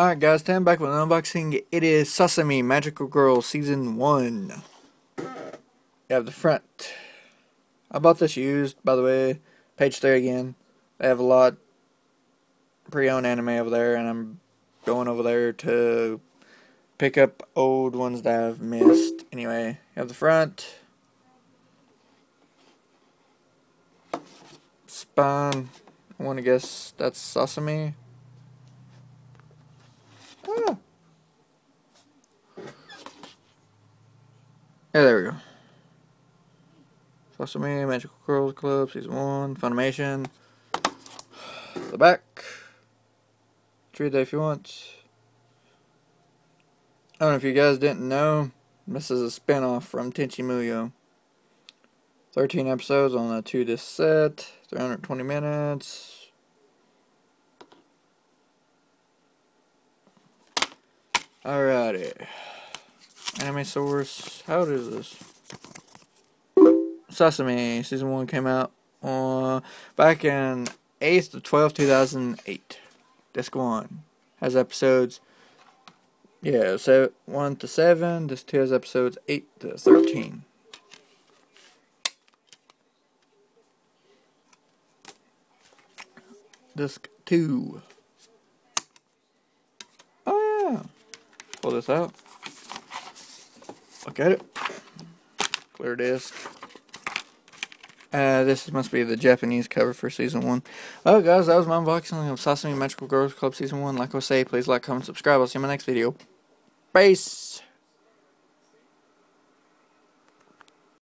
Alright guys, time back with an unboxing. It is Sasami Magical Girl Season 1. You have the front. I bought this used, by the way. Page 3 again. They have a lot pre-owned anime over there, and I'm going over there to pick up old ones that I've missed. Anyway, you have the front. Spine. I want to guess that's Sasami. Ah. Yeah, there we go. Sasami, Magical Girls Club, Season 1, Funimation. The back. Read that if you want. I don't know if you guys didn't know, this is a spin-off from Tenchi Muyo. 13 episodes on a 2 disc set, 320 minutes. Alrighty. Anime source. How old is this? Sasami season one came out on back in 8th of 12 2008. Disc one has episodes. Yeah, so one to seven. Disc two has episodes eight to thirteen. Disc two. Pull this out. Look at it. Clear disc. Uh, this must be the Japanese cover for season one. Oh, guys, that was my unboxing of Sasami Magical Girls Club season one. Like I say, please like, comment, subscribe. I'll see you in my next video. Peace.